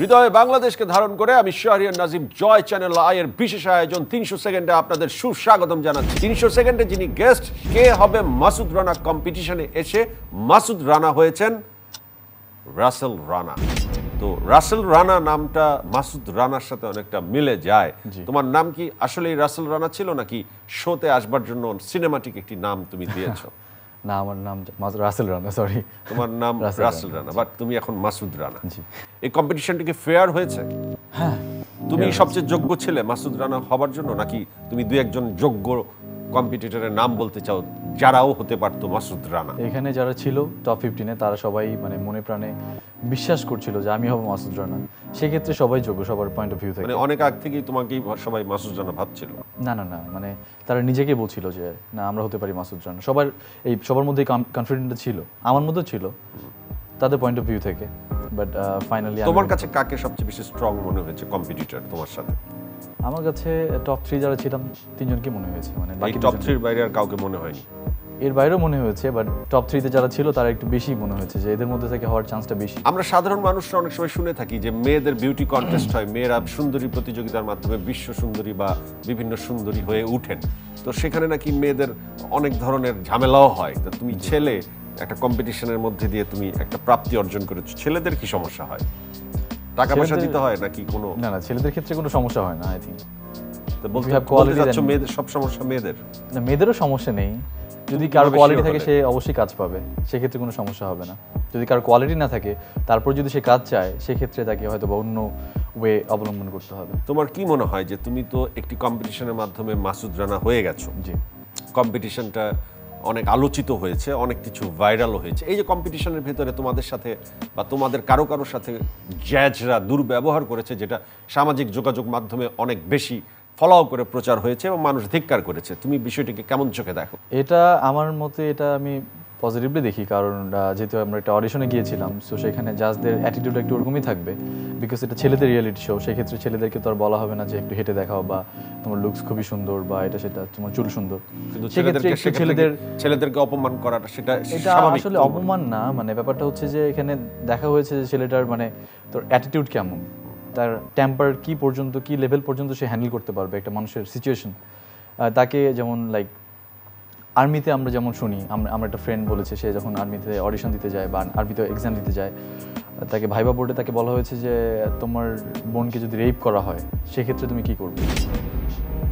হৃদয়ে বাংলাদেশকে ধারণ করে আমি শাহরিয়ার নাজিম জয় চ্যানেল আয়ের বিশেষ আয়োজন তিনশো সেকেন্ডে আপনাদের সুস্বাগতম জানাচ্ছি। তিনশো সেকেন্ডে যিনি গেস্ট কে হবে মাসুদ রানা কম্পিটিশনে এসে মাসুদ রানা হয়েছেন রাসেল রানা। তো রাসেল রানা নামটা মাসুদ রানার সাথে অনেকটা মিলে যায়। তোমার নাম কি আসলেই রাসেল রানা ছিল নাকি শোতে আসবার জন্য সিনেমাটিক একটি নাম তুমি দিয়েছ? না আমার নাম রাসেল রানা সরি তোমার নাম রাসেল রাসেল রানা বাট তুমি এখন মাসুদ রানা। জি। এই কম্পিটিশনটিকে ফেয়ার হয়েছে? হ্যাঁ। তুমি সবচেয়ে যোগ্য ছেলে মাসুদ রানা হবার জন্য নাকি তুমি দুই একজন যোগ্য কম্পিটিটরের নাম বলতে চাও যারাও হতে পারতো মাসুদ রানা? এখানে যারা ছিল টপ ফিফটিনে তারা সবাই মানে মনে প্রাণে বিশ্বাস করছিল যে আমি হব মাসুদ রানা। সেক্ষেত্রে সবাই যোগ্য সবার পয়েন্ট অফ ভিউ থেকে। মানে অনেক আগ থেকেই তোমাকেই সবাই মাসুদ রানা ভাবছিল। না না না মানে তারা নিজেকে বলছিল যে না আমরা হতে পারি মাসুদ রানা। সবার এই সবার মধ্যে কনফিডেন্ট ছিল আমার মধ্যেও ছিল তাদের পয়েন্ট অফ ভিউ থেকে। বাট ফাইনালি তোমার কাছে কাকে সবচেয়ে বেশি স্ট্রং মনে হয়েছে কম্পিটিটর তোমার সাথে? আমার কাছে টপ থ্রি যারা ছিলাম তিনজনকে মনে হয়েছে মানে বাকি টপ থ্রির বাইরে আর কাউকে মনে হয়নি? এর বাইরেও মনে হয়েছে বাট টপ থ্রিতে যারা ছিল তারা একটু বেশি মনে হয়েছে যে এদের মধ্যে থেকে হওয়ার চান্সটা বেশি। আমরা সাধারণ মানুষরা অনেক সময় শুনে থাকি যে মেয়েদের বিউটি কন্টেস্ট হয় মেয়েরা সুন্দরী প্রতিযোগিতার মাধ্যমে বিশ্ব সুন্দরী বা বিভিন্ন সুন্দরী হয়ে উঠেন। তো সেখানে নাকি মেয়েদের অনেক ধরনের ঝামেলাও হয়। তো তুমি ছেলে একটা কম্পিটিশনের মধ্যে দিয়ে তুমি একটা প্রাপ্তি অর্জন করেছ। ছেলেদের কি সমস্যা হয়? টাকা পয়সা দিতে হয় নাকি কোনো? না না ছেলেদের ক্ষেত্রে কোনো সমস্যা হয় না আই থিঙ্ক তো বলতে বলতে quality মেয়েদের সব সমস্যা মেয়েদের? না মেয়েদেরও সমস্যা নেই। যদি কারও কোয়ালিটি থাকে সে অবশ্যই কাজ পাবে সেক্ষেত্রে কোনো সমস্যা হবে না। যদি কারও কোয়ালিটি না থাকে তারপর যদি সে কাজ চায় সেক্ষেত্রে তাকে হয়তো বা অন্য ওয়ে অবলম্বন করতে হবে। তোমার কি মনে হয় যে তুমি তো একটি কম্পিটিশনের মাধ্যমে মাসুদ রানা হয়ে গেছো? জি। কম্পিটিশনটা অনেক আলোচিত হয়েছে অনেক কিছু ভাইরালও হয়েছে। এই যে কম্পিটিশনের ভেতরে তোমাদের সাথে বা তোমাদের কারও কারোর সাথে জ্যাজরা দুর্ব্যবহার করেছে যেটা সামাজিক যোগাযোগ মাধ্যমে অনেক বেশি ফলাও করে প্রচার হয়েছে এবং মানুষ ধিক্কার করেছে। তুমি বিষয়টিকে কেমন চোখে দেখো? এটা আমার মতে এটা আমি পজিটিভলি দেখি কারণ যেহেতু আমরা একটা অডিশনে গিয়েছিলাম সো সেখানে জাজদের অ্যাটিটিউড একটু ওরকমই থাকবে। বিকজ এটা ছেলেদের রিয়েলিটি শো সেক্ষেত্রে ছেলেদেরকে তো আর বলা হবে না যে একটু হেঁটে দেখাও বা তোমার লুকস খুবই সুন্দর বা এটা সেটা তোমার চুল সুন্দর। সেক্ষেত্রে ছেলেদের ছেলেদেরকে অপমান করাটা সেটা এটা আসলে অপমান না মানে ব্যাপারটা হচ্ছে যে এখানে দেখা হয়েছে যে ছেলেটার মানে তোর অ্যাটিটিউড কেমন? তার টেম্পার কি পর্যন্ত, কি লেভেল পর্যন্ত সে হ্যান্ডেল করতে পারবে একটা মানুষের সিচুয়েশন তাকে যেমন লাইক আর্মিতে আমরা যেমন শুনি, আমরা একটা ফ্রেন্ড বলেছে, সে যখন আর্মিতে অডিশন দিতে যায় বা আর্মিতে এক্সাম দিতে যায়, তাকে ভাইবা বোর্ডে তাকে বলা হয়েছে যে, তোমার বোনকে যদি রেপ করা হয়, সেক্ষেত্রে তুমি কি করবে?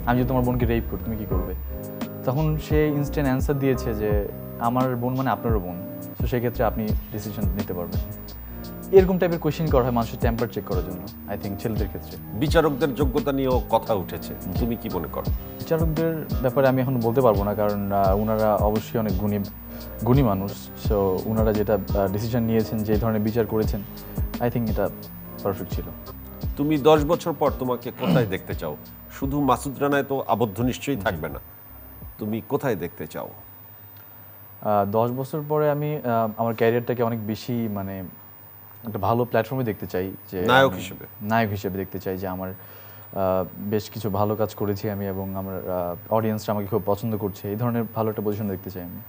আমি যদি তোমার বোনকে রেপ করি, তুমি কি করবে? তখন সে ইনস্ট্যান্ট অ্যান্সার দিয়েছে যে, আমার বোন মানে আপনারও বোন, তো সেক্ষেত্রে আপনি ডিসিশন নিতে পারবেন। এরকম টাইপের কোয়েশ্চেন করা হয় মানুষের টেম্পার চেক করার জন্য আই থিঙ্ক ছেলেদের ক্ষেত্রে। বিচারকদের যোগ্যতা নিয়েও কথা উঠেছে। তুমি কি মনে করো? বিচারকদের ব্যাপারে আমি এখন বলতে পারব না কারণ ওনারা অবশ্যই অনেক গুণী গুণী মানুষ। সো ওনারা যেটা ডিসিশন নিয়েছেন যে ধরনের বিচার করেছেন আই থিঙ্ক এটা পারফেক্ট ছিল। তুমি দশ বছর পর তোমাকে কোথায় দেখতে চাও? শুধু মাসুদ রানায় তো আবদ্ধ নিশ্চয়ই থাকবে না। তুমি কোথায় দেখতে চাও? দশ বছর পরে আমি আমার ক্যারিয়ারটাকে অনেক বেশি মানে একটা ভালো প্ল্যাটফর্মে দেখতে চাই যে নায়ক হিসেবে? নায়ক হিসেবে দেখতে চাই যে আমার বেশ কিছু ভালো কাজ করেছি আমি এবং আমার অডিয়েন্সরা আমাকে খুব পছন্দ করছে। এই ধরনের ভালো একটা পজিশন দেখতে চাই আমি।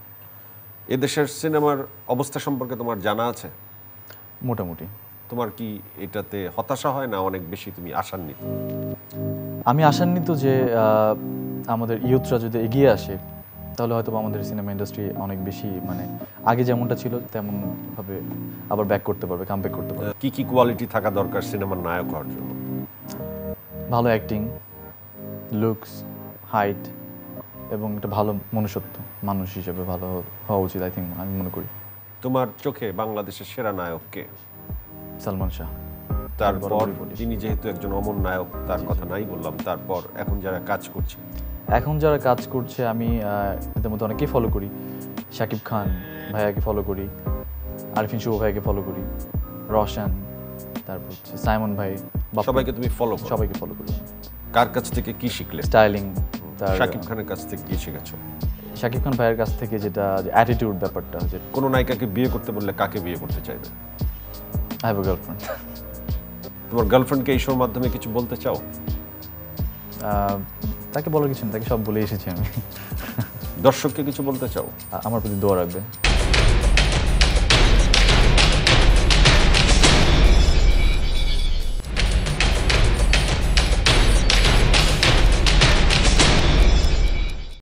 এদেশের সিনেমার অবস্থা সম্পর্কে তোমার জানা আছে? মোটামুটি। তোমার কি এটাতে হতাশা হয় না অনেক বেশি তুমি আশান্বিত? আমি আশান্বিত যে আহ, আমাদের ইয়ুথরা যদি এগিয়ে আসে তাহলে হয়তো আমাদের সিনেমা ইন্ডাস্ট্রি অনেক বেশি মানে আগে যেমনটা ছিল তেমন ভাবে আবার ব্যাক করতে পারবে কাম করতে পারবে। কি কি কোয়ালিটি থাকা দরকার সিনেমার নায়ক হওয়ার জন্য? ভালো অ্যাক্টিং লুকস হাইট এবং একটা ভালো মনুষ্যত্ব মানুষ হিসেবে ভালো হওয়া উচিত আই থিঙ্ক আমি মনে করি। তোমার চোখে বাংলাদেশের সেরা নায়ক কে? সালমান শাহ। তারপর। তিনি যেহেতু একজন অমর নায়ক তার কথা নাই বললাম তারপর এখন যারা কাজ করছে এখন যারা কাজ করছে আমি এদের মধ্যে অনেকেই ফলো করি। শাকিব খান ভাইয়াকে ফলো করি আরিফিন শুভ ভাইয়াকে ফলো করি রশান তারপর হচ্ছে সাইমন ভাই সবাইকে তুমি ফলো সবাইকে ফলো করি। কার কাছ থেকে কি শিখলে? স্টাইলিং তার শাকিব খানের কাছ থেকে কি শিখেছো? শাকিব খান ভাইয়ের কাছ থেকে যেটা অ্যাটিটিউড ব্যাপারটা যে কোনো নায়িকাকে বিয়ে করতে বললে কাকে বিয়ে করতে চাইবে? আই হ্যাভ এ গার্লফ্রেন্ড তোমার গার্লফ্রেন্ডকে এই শোর মাধ্যমে কিছু বলতে চাও? তাকে বলার কিছু না তাকে সব বলে এসেছি আমি। দর্শককে কিছু বলতে চাও? আমার প্রতি দোয়া রাখবে।